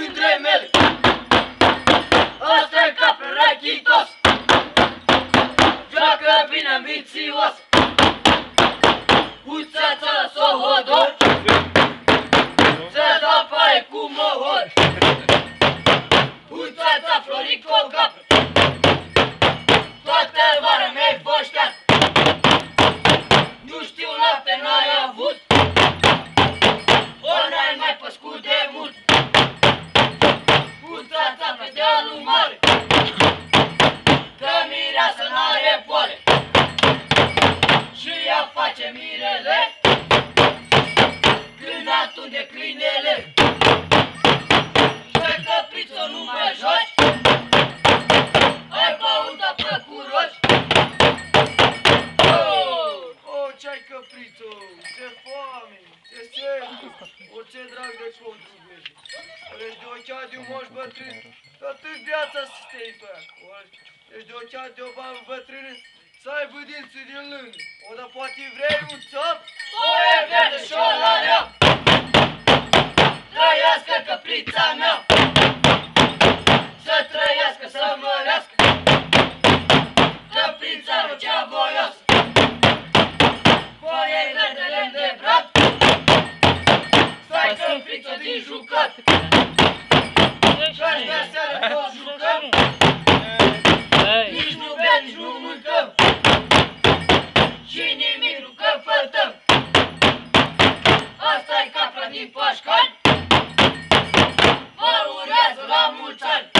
kuin Dremel. Osta kaperäkitos. că dealul moare, că mireasă n-are pole. Și ea face mirele, când atunde câinele. Să căprițul nu mă joci, ai băută pe curoși. Oh, oh, ce-ai căprițul, ce foc! Ce sete, o, ce drag de contul vede. Ești de ochea de un moș bătrân, toată viața să stai pe acolo. Ești de ochea de o babă bătrână, să ai dinții din lângă. O, dar poate vrei un țap? Foaie verde și o lalea Trăiască căprița mea. Să trăiască, să mărească. Căprița mea cea voioasă. Foaie verde lemn de brad Stai fi jucat! Deci astea seară nu jucăm! Nici nu bem, nici nu mâncăm! Și nimic nu căpătăm! Asta-i capra din Pașcani! Vă urează la mulți ani!